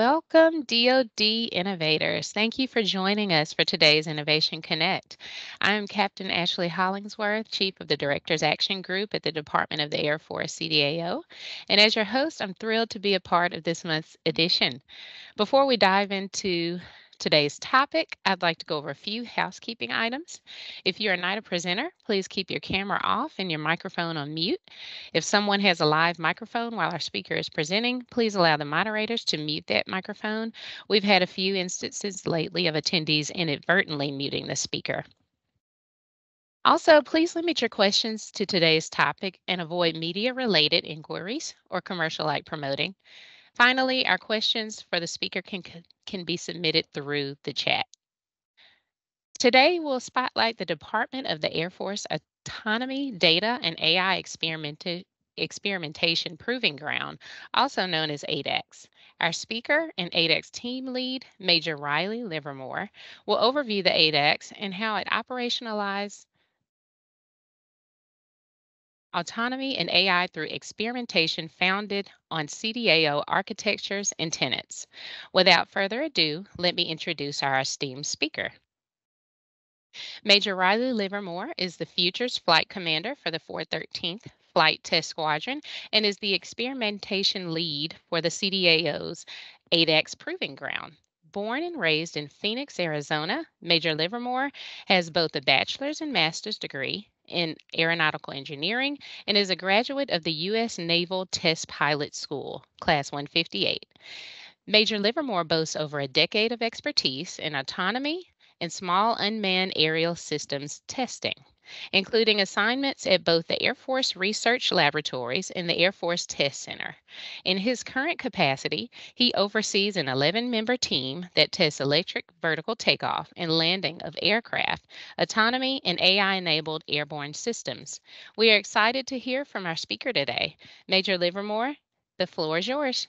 Welcome, DoD innovators. Thank you for joining us for today's Innovation Connect. I am Captain Ashley Hollingsworth, Chief of the Directors Action Group at the Department of the Air Force CDAO. And as your host, I'm thrilled to be a part of this month's edition. Before we dive into today's topic, I'd like to go over a few housekeeping items. If you're a NIDA presenter, please keep your camera off and your microphone on mute. If someone has a live microphone while our speaker is presenting, please allow the moderators to mute that microphone. We've had a few instances lately of attendees inadvertently muting the speaker. Also, please limit your questions to today's topic and avoid media-related inquiries or commercial-like promoting. Finally, our questions for the speaker can, can be submitted through the chat. Today, we'll spotlight the Department of the Air Force Autonomy, Data, and AI Experimentation Proving Ground, also known as ADAx. Our speaker and ADAx team lead, Major Riley Livermore, will overview the ADAx and how it operationalizes autonomy and AI through experimentation founded on CDAO architectures and tenets. Without further ado, let me introduce our esteemed speaker. Major Riley Livermore is the Futures Flight Commander for the 413th Flight Test Squadron and is the experimentation lead for the CDAO's ADAx Proving Ground. Born and raised in Phoenix, Arizona, Major Livermore has both a bachelor's and master's degree in aeronautical engineering and is a graduate of the U.S. Naval Test Pilot School, Class 158. Major Livermore boasts over a decade of expertise in autonomy and small unmanned aerial systems testing including assignments at both the Air Force Research Laboratories and the Air Force Test Center. In his current capacity, he oversees an 11 member team that tests electric vertical takeoff and landing of aircraft, autonomy, and AI enabled airborne systems. We are excited to hear from our speaker today. Major Livermore, the floor is yours.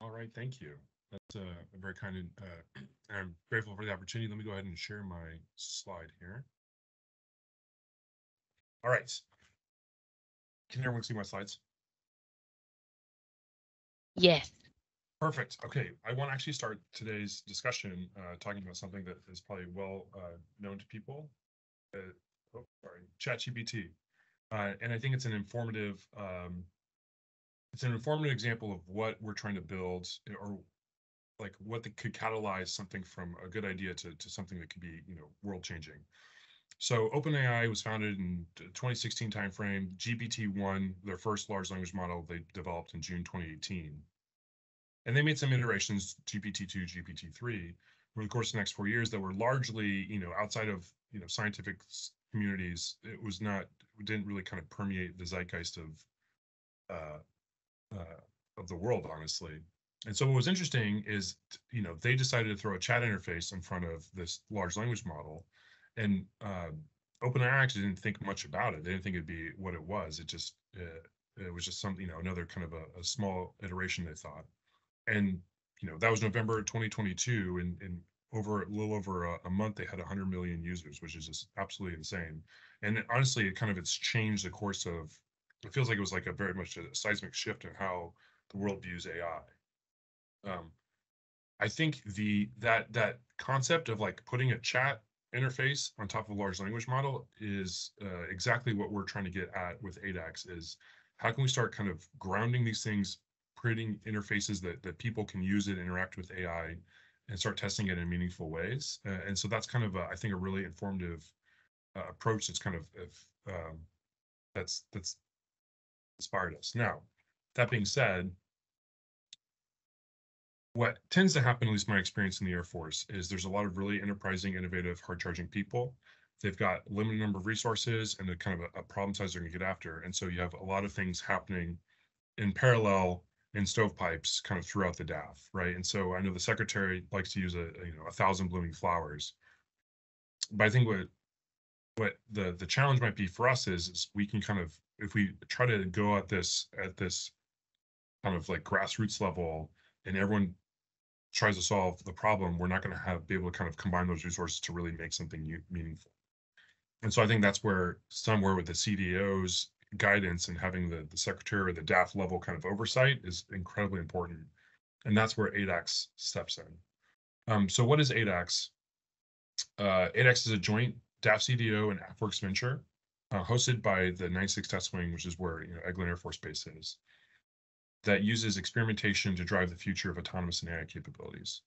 All right, thank you. That's uh, a very kind uh, I'm grateful for the opportunity. Let me go ahead and share my slide here. All right. Can everyone see my slides? Yes. Perfect. Okay, I want to actually start today's discussion uh, talking about something that is probably well uh, known to people. Uh, oh, sorry, ChatGPT, uh, and I think it's an informative. Um, it's an informative example of what we're trying to build, or like what the, could catalyze something from a good idea to to something that could be, you know, world changing. So OpenAI was founded in 2016 timeframe. GPT-1, their first large language model, they developed in June 2018. And they made some iterations, GPT-2, GPT-3, over the course of the next four years that were largely, you know, outside of, you know, scientific communities. It was not, it didn't really kind of permeate the zeitgeist of, uh, uh, of the world, honestly. And so what was interesting is, you know, they decided to throw a chat interface in front of this large language model and uh, OpenAI actually didn't think much about it. They didn't think it'd be what it was. It just uh, it was just something, you know, another kind of a, a, small iteration. They thought, and you know that was November 2022, and, and over a little over a, a, month, they had 100 million users, which is just absolutely insane. And honestly, it kind of it's changed the course of. It feels like it was like a very much a seismic shift in how the world views AI. Um, I think the that that concept of like putting a chat interface on top of a large language model is uh, exactly what we're trying to get at with ADAX is how can we start kind of grounding these things, creating interfaces that, that people can use it, interact with AI, and start testing it in meaningful ways. Uh, and so that's kind of, a, I think, a really informative uh, approach that's kind of, if, um, that's, that's inspired us. Now, that being said, what tends to happen, at least my experience in the Air Force, is there's a lot of really enterprising, innovative, hard charging people. They've got limited number of resources and a kind of a, a problem size they're going to get after. And so you have a lot of things happening in parallel in stovepipes kind of throughout the DAF, right? And so I know the secretary likes to use a, a you know a thousand blooming flowers, but I think what what the the challenge might be for us is, is we can kind of if we try to go at this at this kind of like grassroots level and everyone tries to solve the problem, we're not going to have be able to kind of combine those resources to really make something meaningful. And so I think that's where somewhere with the CDO's guidance and having the, the secretary or the DAF level kind of oversight is incredibly important. And that's where ADAX steps in. Um, so what is ADAX? Uh, ADAX is a joint DAF CDO and AFWERX venture uh, hosted by the 96 Test Wing, which is where you know, Eglin Air Force Base is, that uses experimentation to drive the future of autonomous and AI capabilities.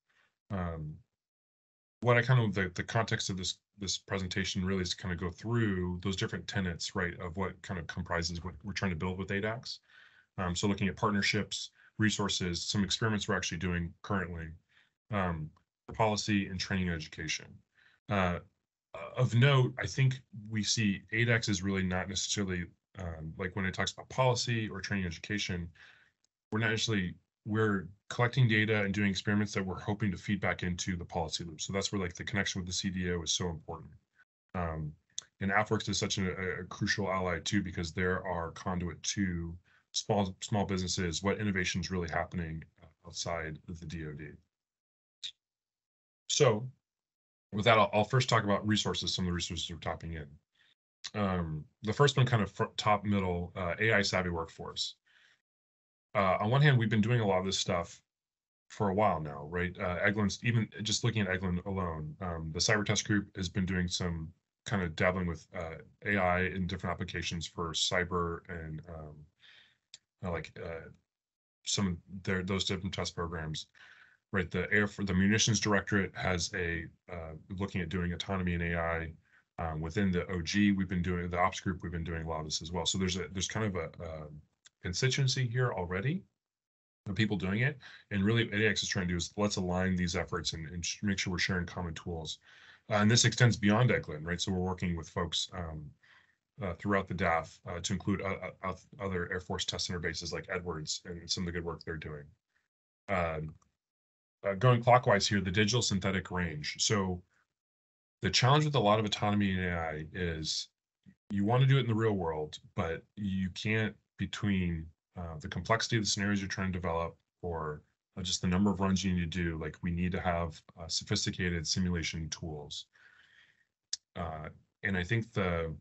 Um, what I kind of the, the context of this this presentation really is to kind of go through those different tenets, right, of what kind of comprises what we're trying to build with ADAX. Um, so looking at partnerships, resources, some experiments we're actually doing currently, um, policy and training and education. Uh, of note, I think we see ADAX is really not necessarily um, like when it talks about policy or training education, we're not actually we're collecting data and doing experiments that we're hoping to feed back into the policy loop. So that's where like the connection with the CDO is so important. Um, and AFWERX is such a, a, crucial ally too because there are conduit to small small businesses, what innovation is really happening outside of the DoD. So with that, I'll, I'll, first talk about resources, some of the resources we're tapping in. Um, the first one kind of top middle, uh, AI savvy workforce uh, on one hand, we've been doing a lot of this stuff for a while now, right? Uh, Eglin's even just looking at Eglin alone, um, the cyber test group has been doing some kind of dabbling with uh, AI in different applications for cyber and um, uh, like uh, some of their those different test programs. Right, the air for the munitions directorate has a uh, looking at doing autonomy and AI. Um, within the OG, we've been doing the ops group. We've been doing a lot of this as well. So there's a there's kind of a, a um, constituency here already of people doing it. And really, ADAX is trying to do is let's align these efforts and, and make sure we're sharing common tools. Uh, and this extends beyond Eglin, right? So we're working with folks um, uh, throughout the DAF uh, to include uh, other Air Force test center bases like Edwards and some of the good work they're doing. Um, uh, going clockwise here, the digital synthetic range. So the challenge with a lot of autonomy and AI is you want to do it in the real world, but you can't between uh, the complexity of the scenarios you're trying to develop or uh, just the number of runs you need to do. Like we need to have uh, sophisticated simulation tools. Uh, and I think the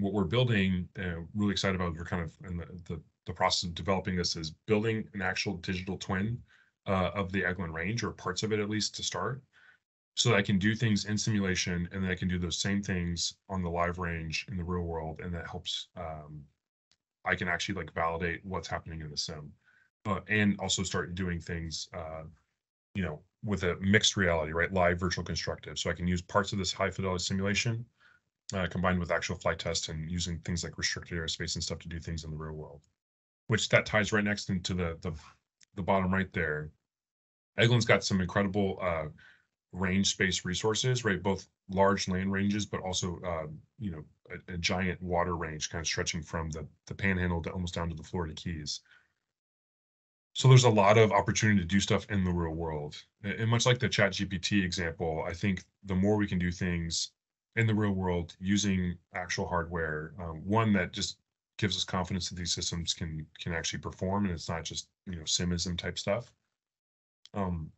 what we're building, uh, really excited about, we're kind of in the, the, the, process of developing this is building an actual digital twin uh, of the Eglin range or parts of it at least to start so that I can do things in simulation and then I can do those same things on the live range in the real world. And that helps um, I can actually like validate what's happening in the sim, and also start doing things, uh, you know, with a mixed reality, right? Live virtual constructive. So I can use parts of this high fidelity simulation uh, combined with actual flight tests and using things like restricted airspace and stuff to do things in the real world, which that ties right next into the the, the bottom right there. Eglin's got some incredible uh, range space resources, right? Both large land ranges, but also, uh, you know, a, a, giant water range kind of stretching from the, the panhandle to almost down to the Florida Keys. So there's a lot of opportunity to do stuff in the real world. And much like the chat GPT example, I think the more we can do things in the real world using actual hardware, um, one that just gives us confidence that these systems can can actually perform and it's not just you know simism type stuff. Um,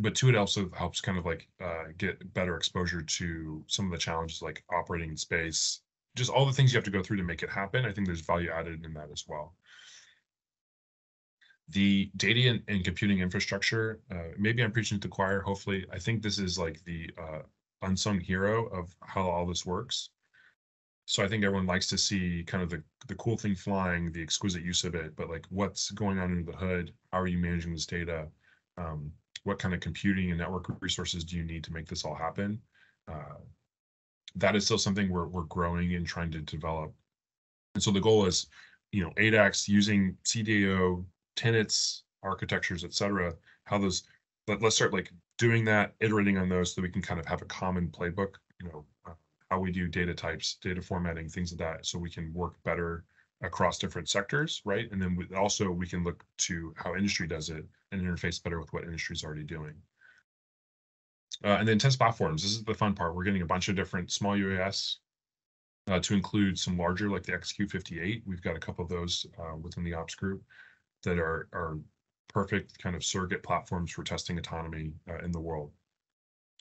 but two, it also helps kind of like uh, get better exposure to some of the challenges like operating in space, just all the things you have to go through to make it happen. I think there's value added in that as well. The data and, and computing infrastructure, uh, maybe I'm preaching to the choir. Hopefully, I think this is like the uh, unsung hero of how all this works. So I think everyone likes to see kind of the, the cool thing flying, the exquisite use of it, but like what's going on under the hood? How are you managing this data? Um, what kind of computing and network resources do you need to make this all happen? Uh, that is still something we're, we're growing and trying to develop. And so the goal is, you know, ADAX using CDAO, tenets, architectures, et cetera, how those, let, let's start like doing that, iterating on those so we can kind of have a common playbook, you know, uh, how we do data types, data formatting, things like that, so we can work better across different sectors, right? And then we, also we can look to how industry does it and interface better with what industry is already doing. Uh, and then test platforms. This is the fun part. We're getting a bunch of different small UAS uh, to include some larger, like the XQ58. We've got a couple of those uh, within the ops group that are are perfect kind of surrogate platforms for testing autonomy uh, in the world.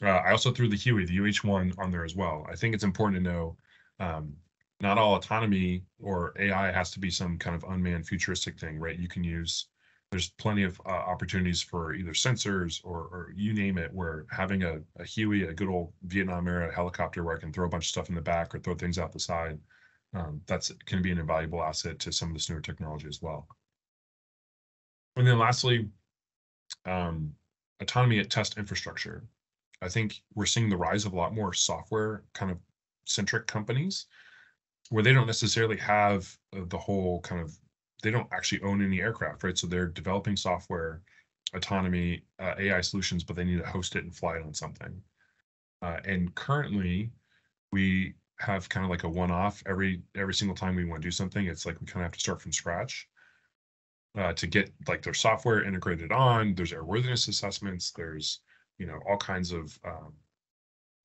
Uh, I also threw the Huey, the UH-1 on there as well. I think it's important to know um, not all autonomy or AI has to be some kind of unmanned futuristic thing, right? You can use there's plenty of uh, opportunities for either sensors or, or you name it, where having a, a Huey, a good old Vietnam era helicopter where I can throw a bunch of stuff in the back or throw things out the side, um, that's can be an invaluable asset to some of this newer technology as well. And then lastly, um, autonomy at test infrastructure. I think we're seeing the rise of a lot more software kind of centric companies where they don't necessarily have uh, the whole kind of they don't actually own any aircraft, right? So they're developing software, autonomy, uh, AI solutions, but they need to host it and fly it on something. Uh, and currently, we have kind of like a one-off every every single time we want to do something. It's like we kind of have to start from scratch uh, to get like their software integrated on. There's airworthiness assessments. There's you know all kinds of um,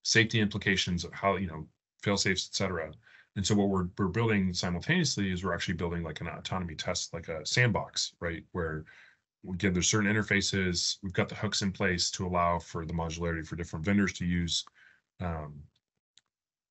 safety implications of how you know fail safes, et cetera. And so what we're we're building simultaneously is we're actually building like an autonomy test, like a sandbox, right? Where again, there's certain interfaces. We've got the hooks in place to allow for the modularity for different vendors to use um,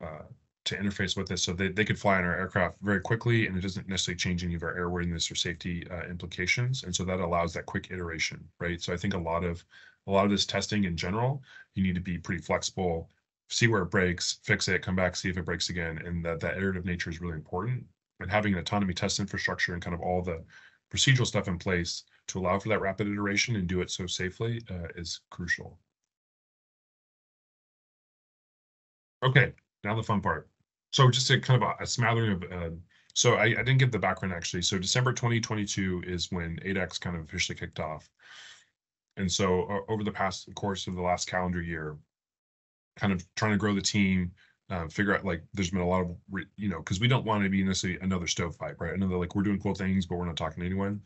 uh, to interface with this, so they, they could fly on our aircraft very quickly, and it doesn't necessarily change any of our airworthiness or safety uh, implications. And so that allows that quick iteration, right? So I think a lot of a lot of this testing in general, you need to be pretty flexible see where it breaks, fix it, come back, see if it breaks again. And that, that iterative nature is really important. And having an autonomy test infrastructure and kind of all the procedural stuff in place to allow for that rapid iteration and do it so safely uh, is crucial. Okay, now the fun part. So just a kind of a, a smattering of, uh, so I, I, didn't give the background actually. So December 2022 is when ADAx kind of officially kicked off. And so uh, over the past course of the last calendar year, kind of trying to grow the team, uh, figure out like there's been a lot of you know because we don't want to be necessarily another stovepipe, right? Another like we're doing cool things, but we're not talking to anyone.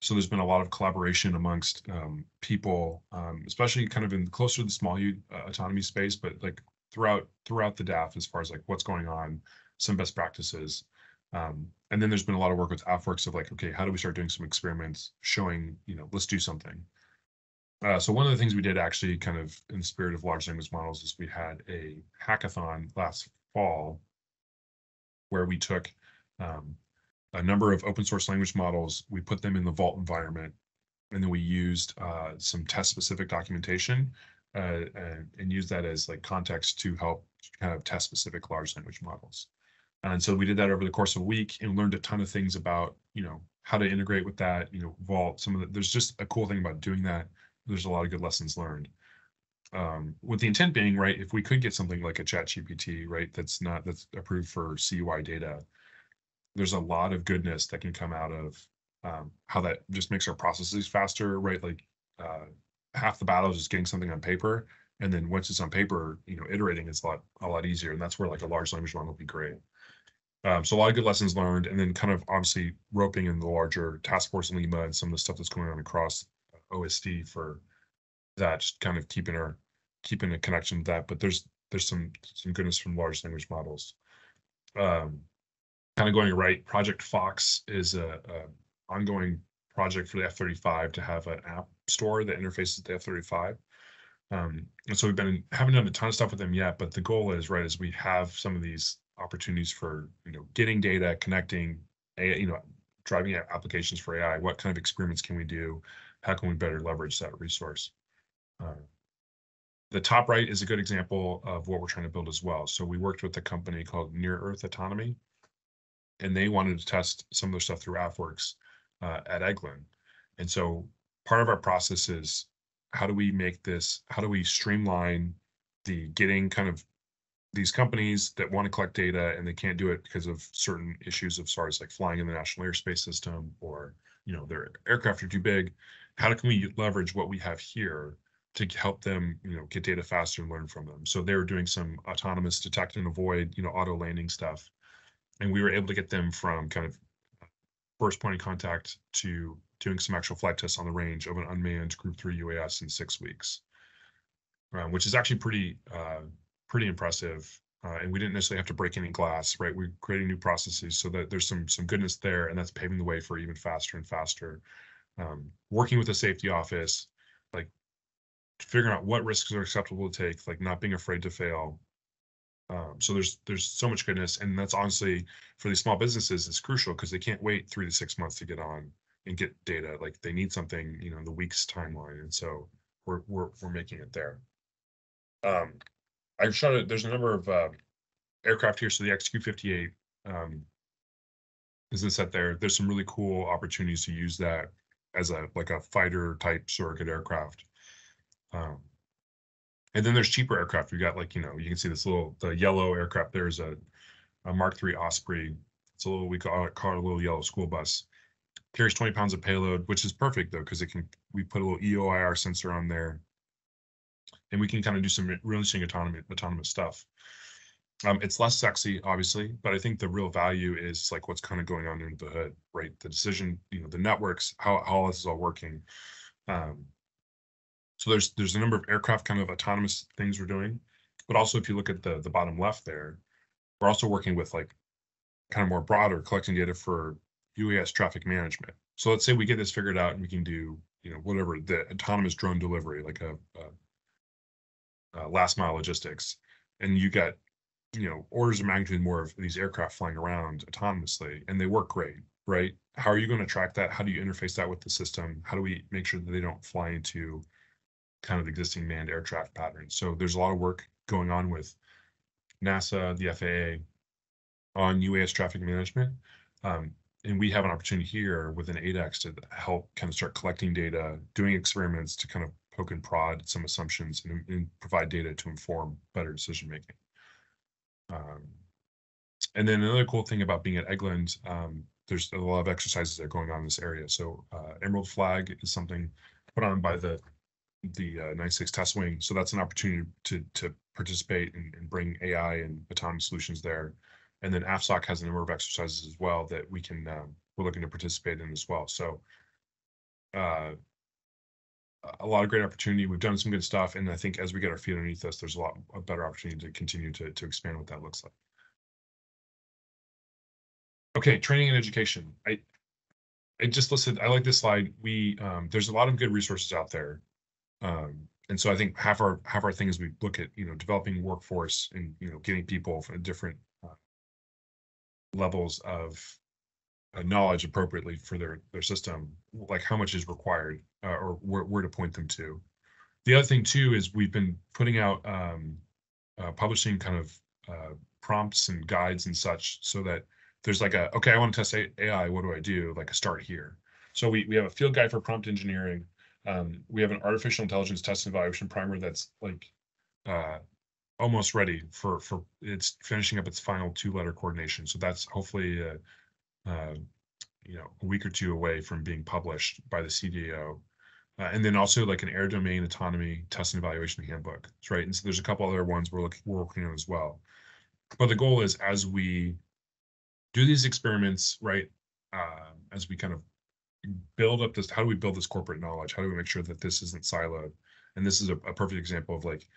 So there's been a lot of collaboration amongst um, people, um, especially kind of in closer to the small uh, autonomy space, but like throughout throughout the DAF as far as like what's going on, some best practices. Um, and then there's been a lot of work with AFWERX of like, okay, how do we start doing some experiments showing, you know, let's do something. Uh, so one of the things we did actually kind of in the spirit of large language models is we had a hackathon last fall where we took um, a number of open source language models, we put them in the Vault environment, and then we used uh, some test specific documentation uh, and, and used that as like context to help kind of test specific large language models. And so we did that over the course of a week and learned a ton of things about, you know, how to integrate with that, you know, Vault, some of the, there's just a cool thing about doing that there's a lot of good lessons learned. Um, with the intent being, right, if we could get something like a chat GPT, right, that's not, that's approved for CUI data, there's a lot of goodness that can come out of um, how that just makes our processes faster, right? Like uh, half the battle is just getting something on paper. And then once it's on paper, you know, iterating is a lot, a lot easier. And that's where like a large language model would be great. Um, so a lot of good lessons learned, and then kind of obviously roping in the larger task force and Lima and some of the stuff that's going on across OSD for that, just kind of keeping our keeping a connection to that. But there's there's some some goodness from large language models. Um, kind of going right. Project Fox is a, a ongoing project for the F-35 to have an app store that interfaces the F-35. Um, and so we've been haven't done a ton of stuff with them yet, but the goal is right as we have some of these opportunities for you know getting data, connecting, you know, driving applications for AI. What kind of experiments can we do? How can we better leverage that resource? Uh, the top right is a good example of what we're trying to build as well. So we worked with a company called Near Earth Autonomy, and they wanted to test some of their stuff through AFWERX uh, at Eglin. And so part of our process is how do we make this, how do we streamline the getting kind of these companies that want to collect data and they can't do it because of certain issues of SARS, like flying in the National Airspace System or, you know, their aircraft are too big how can we leverage what we have here to help them, you know, get data faster and learn from them. So they were doing some autonomous detect and avoid, you know, auto landing stuff. And we were able to get them from kind of first point of contact to doing some actual flight tests on the range of an unmanned Group 3 UAS in six weeks, um, which is actually pretty, uh, pretty impressive. Uh, and we didn't necessarily have to break any glass, right? We're creating new processes so that there's some some goodness there, and that's paving the way for even faster and faster um, working with the safety office, like figuring out what risks are acceptable to take, like not being afraid to fail. Um, so there's there's so much goodness, and that's honestly for these small businesses is crucial because they can't wait three to six months to get on and get data. Like they need something, you know, in the week's timeline, and so we're we're we're making it there. Um, I've shot it. There's a number of uh, aircraft here. So the XQ-58 um, is this set there. There's some really cool opportunities to use that as a like a fighter type surrogate aircraft. Um, and then there's cheaper aircraft. We got like you know you can see this little the yellow aircraft. There's a, a Mark III Osprey. It's a little we call it, call it a little yellow school bus. Carries 20 pounds of payload, which is perfect though because it can we put a little EOIR sensor on there, and we can kind of do some really interesting autonomy autonomous stuff. Um, it's less sexy, obviously, but I think the real value is like what's kind of going on under the hood, right? The decision, you know, the networks, how, how all this is all working. Um, so there's there's a number of aircraft kind of autonomous things we're doing, but also if you look at the the bottom left there, we're also working with like kind of more broader collecting data for UAS traffic management. So let's say we get this figured out and we can do you know whatever the autonomous drone delivery, like a, a, a last mile logistics, and you get you know orders of magnitude more of these aircraft flying around autonomously and they work great right? How are you going to track that? How do you interface that with the system? How do we make sure that they don't fly into kind of existing manned air traffic patterns? So there's a lot of work going on with nasa the faa on uas traffic management um, and we have an opportunity here with an ADAx to help kind of start collecting data doing experiments to kind of poke and prod some assumptions and, and provide data to inform better decision making um, and then another cool thing about being at Eglin, um, there's a lot of exercises that are going on in this area. So uh, Emerald Flag is something put on by the the uh, 96 test wing. So that's an opportunity to to participate and, and bring AI and autonomous solutions there. And then AFSOC has a number of exercises as well that we can um, we're looking to participate in as well. So uh, a lot of great opportunity. We've done some good stuff, and I think as we get our feet underneath us, there's a lot a better opportunity to continue to to expand what that looks like. Okay, training and education. I I just listed. I like this slide. We um, there's a lot of good resources out there, um, and so I think half our half our thing is we look at you know developing workforce and you know getting people from different uh, levels of knowledge appropriately for their their system, like how much is required uh, or where, where to point them to. The other thing too is we've been putting out um, uh, publishing kind of uh, prompts and guides and such so that there's like a okay I want to test AI what do I do like a start here. So we we have a field guide for prompt engineering. Um, we have an artificial intelligence test evaluation primer that's like uh, almost ready for for it's finishing up its final two letter coordination. So that's hopefully uh, you know, a week or two away from being published by the CDO. Uh, and then also like an air domain autonomy test and evaluation handbook, right? And so there's a couple other ones we're looking we're working on as well. But the goal is as we do these experiments, right? Uh, as we kind of build up this, how do we build this corporate knowledge? How do we make sure that this isn't siloed? And this is a, a perfect example of like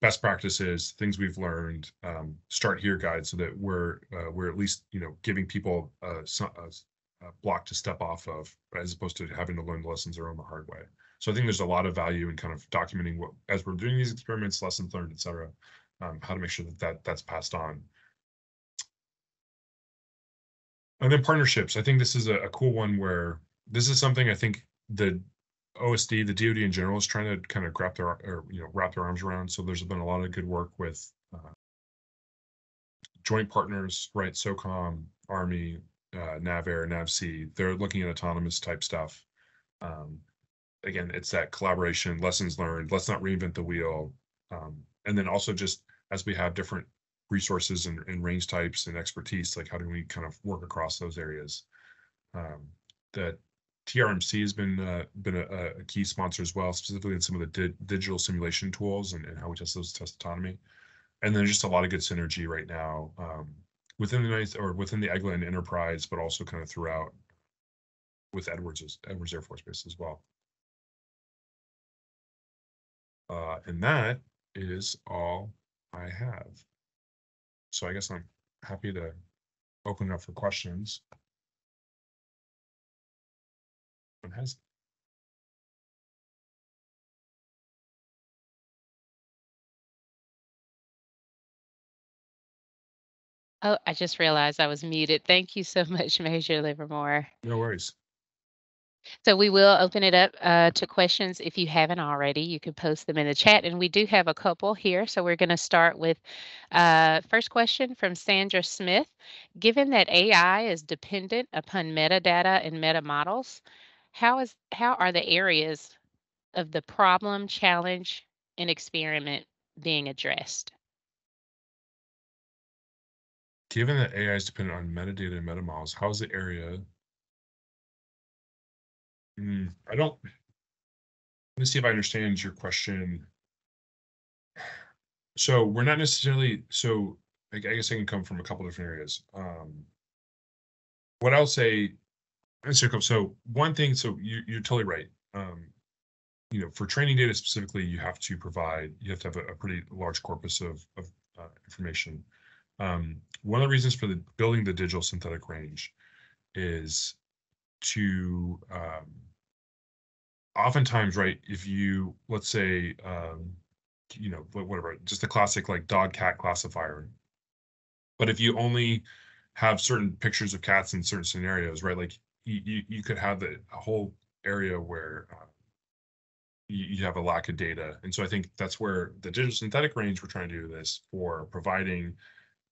best practices, things we've learned, um, start here guide, so that we're uh, we're at least you know giving people a, a, a, block to step off of, as opposed to having to learn the lessons their own the hard way. So I think there's a lot of value in kind of documenting what as we're doing these experiments, lessons learned, et cetera, um, how to make sure that, that that's passed on. And then partnerships. I think this is a, a cool one where this is something I think the OSD, the DoD in general is trying to kind of wrap their or you know wrap their arms around. So there's been a lot of good work with uh, joint partners, right? SOCOM, Army, uh, NAVAIR, NAVSEA. They're looking at autonomous type stuff. Um, again, it's that collaboration, lessons learned. Let's not reinvent the wheel. Um, and then also just as we have different resources and, and range types and expertise, like how do we kind of work across those areas? Um, that TRMC has been uh, been a, a, key sponsor as well, specifically in some of the di digital simulation tools and, and, how we test those test autonomy. And then just a lot of good synergy right now um, within the nice or within the Eglin enterprise, but also kind of throughout with Edwards Edwards Air Force Base as well. Uh, and that is all I have. So I guess I'm happy to open up for questions. Has. Oh, I just realized I was muted. Thank you so much, Major Livermore. No worries. So we will open it up uh, to questions if you haven't already. You can post them in the chat, and we do have a couple here. So we're going to start with uh, first question from Sandra Smith. Given that AI is dependent upon metadata and meta models, how is how are the areas of the problem, challenge, and experiment being addressed? Given that AI is dependent on metadata and meta models, how is the area Hmm, I don't. Let me see if I understand your question. So we're not necessarily, so I guess I can come from a couple different areas. Um, what I'll say, so one thing, so you, you're totally right. Um, you know, for training data specifically, you have to provide, you have to have a, a pretty large corpus of, of uh, information. Um, one of the reasons for the building the digital synthetic range is to um, oftentimes, right, if you let's say, um, you know, whatever, just the classic like dog cat classifier. But if you only have certain pictures of cats in certain scenarios, right, like you you, could have the, a whole area where uh, you, you have a lack of data, and so I think that's where the digital synthetic range we're trying to do this for providing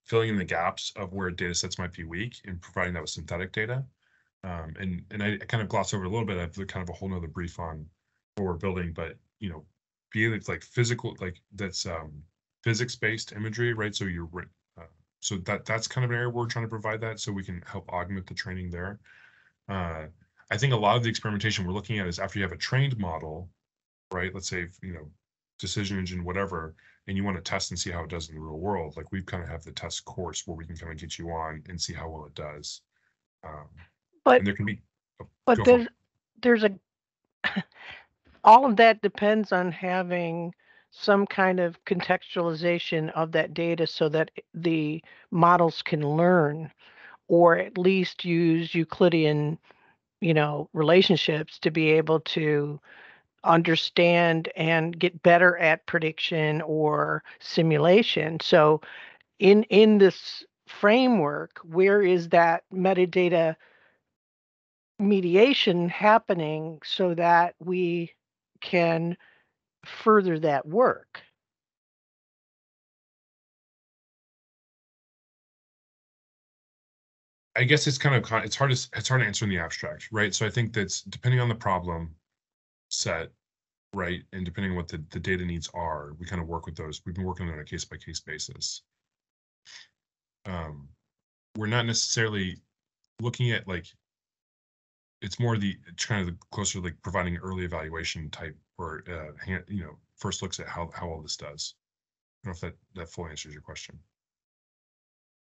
filling in the gaps of where data sets might be weak and providing that with synthetic data. Um, and and I kind of gloss over a little bit. I have kind of a whole nother brief on what we're building, but you know, being it's like physical, like that's um, physics based imagery, right? So you're uh, so that that's kind of an area we're trying to provide that, so we can help augment the training there. Uh, I think a lot of the experimentation we're looking at is after you have a trained model, right? Let's say you know, decision engine, whatever, and you want to test and see how it does in the real world. Like we've kind of have the test course where we can kind of get you on and see how well it does. Um, But there can be. oh, but there's there's a all of that depends on having some kind of contextualization of that data so that the models can learn or at least use Euclidean, you know, relationships to be able to understand and get better at prediction or simulation. So in in this framework, where is that metadata mediation happening so that we can further that work? I guess it's kind of it's hard to it's hard to answer in the abstract, right? So I think that's depending on the problem set, right, and depending on what the, the data needs are, we kind of work with those. We've been working on a case by case basis. Um, we're not necessarily looking at like it's more the it's kind of the closer like providing early evaluation type or uh, hand, you know first looks at how how all this does. I don't know if that that fully answers your question.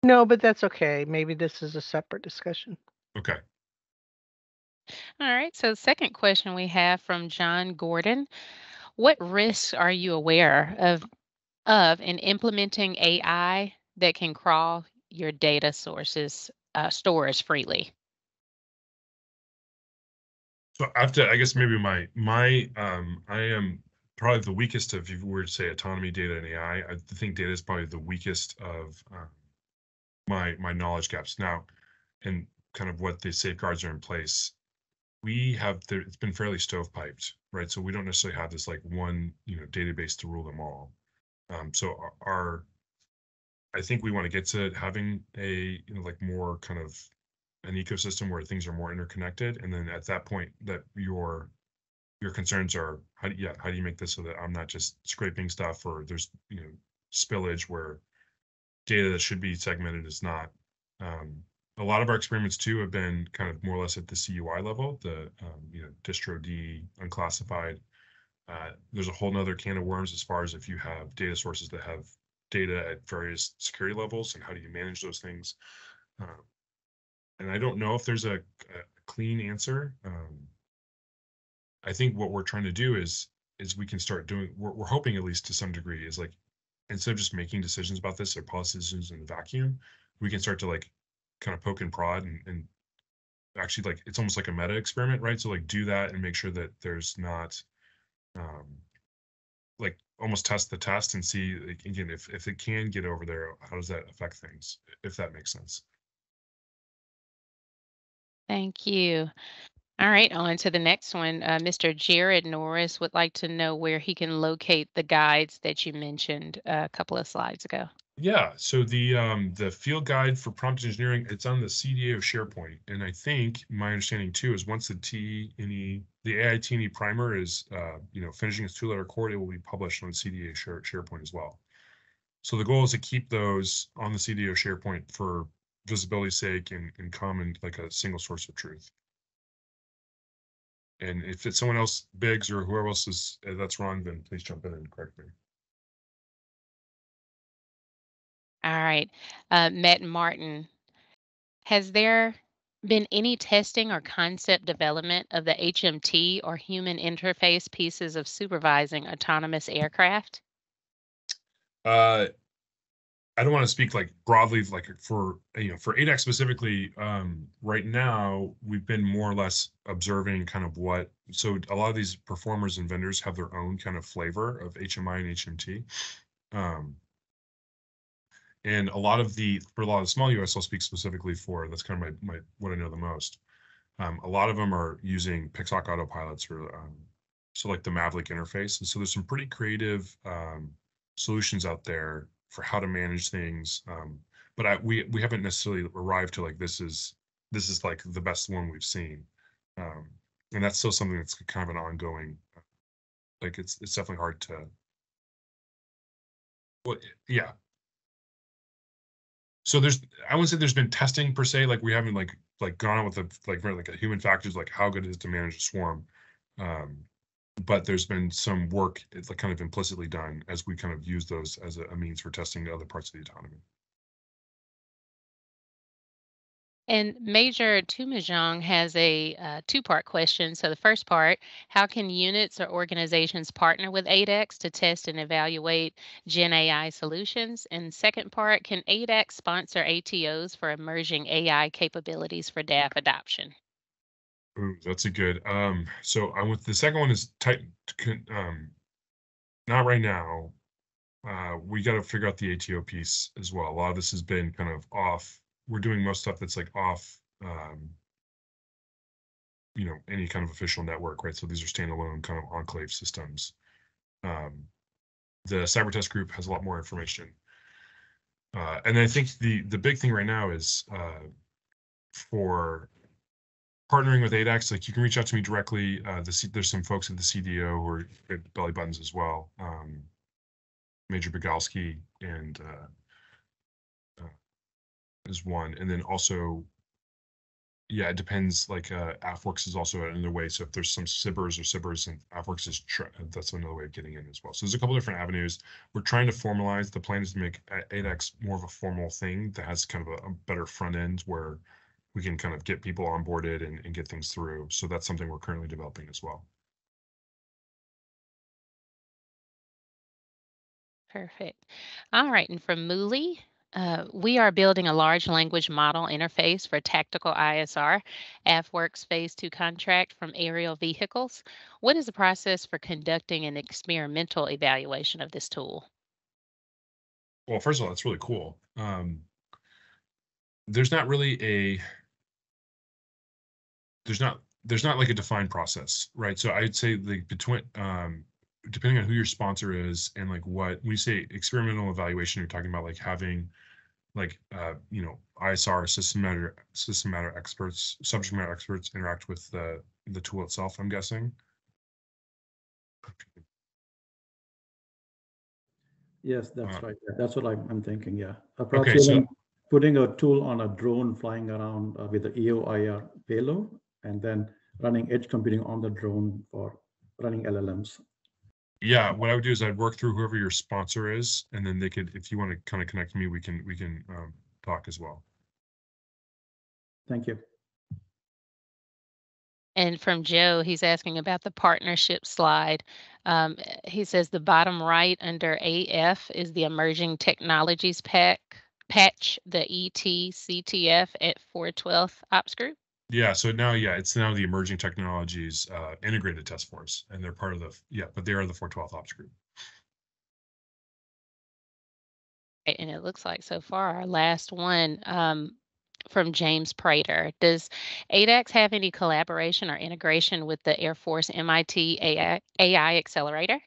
No, but that's okay. Maybe this is a separate discussion. Okay. All right. So, the second question we have from John Gordon What risks are you aware of, of in implementing AI that can crawl your data sources, uh, stores freely? So I have to, I guess maybe my my um I am probably the weakest of if you were to say autonomy, data, and AI. I think data is probably the weakest of uh, my my knowledge gaps now, and kind of what the safeguards are in place. We have it's been fairly stovepiped, right? So we don't necessarily have this like one you know database to rule them all. Um, so our, our I think we want to get to having a you know like more kind of an ecosystem where things are more interconnected, and then at that point that your your concerns are how do, yeah how do you make this so that I'm not just scraping stuff or there's you know spillage where data that should be segmented is not. Um, a lot of our experiments too have been kind of more or less at the CUI level, the um, you know distro D unclassified. Uh, there's a whole nother can of worms as far as if you have data sources that have data at various security levels and how do you manage those things. Uh, and I don't know if there's a, a clean answer. Um, I think what we're trying to do is is we can start doing. We're, we're hoping at least to some degree is like instead of just making decisions about this or policy decisions in the vacuum, we can start to like kind of poke and prod and, and actually like it's almost like a meta experiment, right? So like do that and make sure that there's not um like almost test the test and see like, again if if it can get over there, how does that affect things? If that makes sense. Thank you. All right, on to the next one. Uh, Mr. Jared Norris would like to know where he can locate the guides that you mentioned a couple of slides ago. Yeah, so the um the field guide for prompt engineering, it's on the CDAO SharePoint. And I think my understanding too is once the T any the AI T&E primer is uh, you know, finishing its two-letter chord, it will be published on CDA share, SharePoint as well. So the goal is to keep those on the CDAO SharePoint for visibility's sake and, and common like a single source of truth. And if it's someone else, Biggs or whoever else is uh, that's wrong, then please jump in and correct me. All right, uh, Matt Martin, has there been any testing or concept development of the HMT or human interface pieces of supervising autonomous aircraft? Uh, I don't want to speak like broadly, like for you know, for ADAx specifically. Um, right now, we've been more or less observing kind of what. So a lot of these performers and vendors have their own kind of flavor of HMI and HMT. Um, and a lot of the for a lot of small US, I'll speak specifically for. That's kind of my my what I know the most. Um, a lot of them are using Pixhawk autopilots or um, so like the MAVLink interface, and so there's some pretty creative um, solutions out there for how to manage things. Um, but I, we we haven't necessarily arrived to like this is this is like the best one we've seen, um, and that's still something that's kind of an ongoing. Like it's it's definitely hard to. Well, yeah. So there's I wouldn't say there's been testing per se. Like we haven't like like gone on with the like like a human factors like how good is to manage a swarm. Um, but there's been some work it's like kind of implicitly done as we kind of use those as a, a means for testing other parts of the autonomy. And Major Tumajong has a uh, two-part question. So the first part, how can units or organizations partner with ADAx to test and evaluate Gen AI solutions? And second part, can ADAx sponsor ATOs for emerging AI capabilities for DAF adoption? Ooh, that's a good. Um, so I'm with the second one is tight. Um, not right now. Uh, we got to figure out the ATO piece as well. A lot of this has been kind of off. We're doing most stuff that's like off. Um, you know, any kind of official network, right? So these are standalone kind of enclave systems. Um, the cyber test group has a lot more information. Uh, and I think the the big thing right now is uh, for partnering with ADAX, like you can reach out to me directly. Uh, the, there's some folks at the CDO are at Belly Buttons as well. Um, Major Bogalski and uh, uh, is one, and then also, yeah, it depends. Like uh, AFWERX is also another way. So if there's some SBIRs or SBIRs, and AFWERX is that's another way of getting in as well. So there's a couple different avenues. We're trying to formalize. The plan is to make ADAX more of a formal thing that has kind of a, a better front end where we can kind of get people onboarded and, and get things through. So that's something we're currently developing as well. Perfect. All right, and from Muli, uh, we are building a large language model interface for tactical ISR, AFWERX Phase 2 contract from aerial vehicles. What is the process for conducting an experimental evaluation of this tool? Well, first of all, that's really cool. Um, there's not really a there's not there's not like a defined process, right? So I'd say like between um depending on who your sponsor is and like what when you say experimental evaluation, you're talking about like having like uh you know ISR system matter system matter experts, subject matter experts interact with the the tool itself, I'm guessing. Yes, that's Uh, right. That's what I'm, I'm thinking, yeah. Okay, so Approximately putting a tool on a drone flying around uh, with the EO/IR payload and then running edge computing on the drone for running LLMs. yeah, what I would do is I'd work through whoever your sponsor is, and then they could, if you want to kind of connect me, we can we can um, talk as well. Thank you. And from Joe, he's asking about the partnership slide. Um, he says the bottom right under AF is the emerging technologies pack patch, the ETCTF at 412 Ops Group. Yeah, so now, yeah, it's now the emerging technologies uh, integrated test force, and they're part of the yeah, but they are the 412 ops group. And it looks like so far our last one, um, from James Prater. Does ADAX have any collaboration or integration with the Air Force MIT AI, AI Accelerator?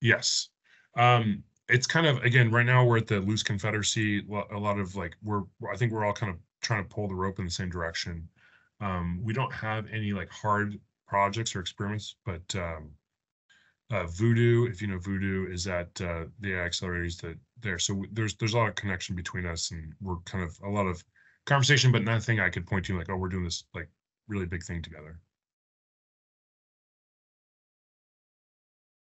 Yes. Um, it's kind of again right now we're at the loose confederacy. A lot of like we're I think we're all kind of trying to pull the rope in the same direction. Um, we don't have any like hard projects or experiments, but um, uh, Voodoo, if you know Voodoo, is at uh, the accelerators that there. So there's there's a lot of connection between us, and we're kind of a lot of conversation, but nothing I could point to like, oh, we're doing this like really big thing together.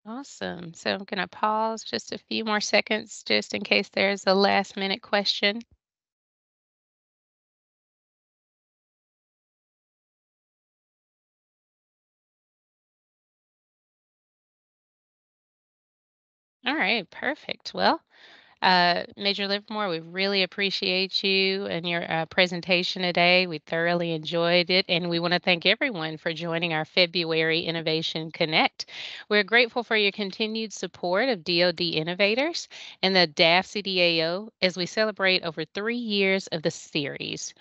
Awesome. So I'm going to pause just a few more seconds just in case there's a last minute question. All right, perfect. Well, uh, Major Livermore, we really appreciate you and your uh, presentation today. We thoroughly enjoyed it, and we want to thank everyone for joining our February Innovation Connect. We're grateful for your continued support of DoD innovators and the DAF CDAO as we celebrate over three years of the series.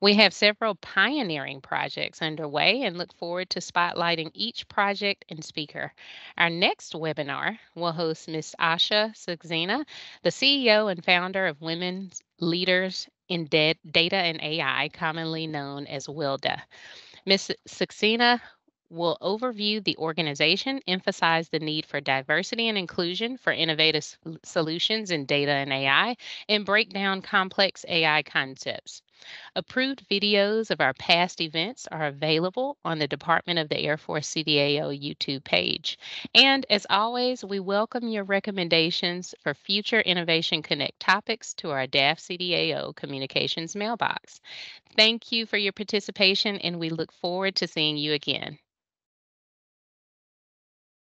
We have several pioneering projects underway and look forward to spotlighting each project and speaker. Our next webinar will host Ms. Asha Saxena, the CEO and founder of Women's Leaders in Data and AI, commonly known as WILDA. Ms. Saxena will overview the organization, emphasize the need for diversity and inclusion for innovative solutions in data and AI, and break down complex AI concepts. Approved videos of our past events are available on the Department of the Air Force CDAO YouTube page. And as always, we welcome your recommendations for future Innovation Connect topics to our DAF CDAO communications mailbox. Thank you for your participation, and we look forward to seeing you again.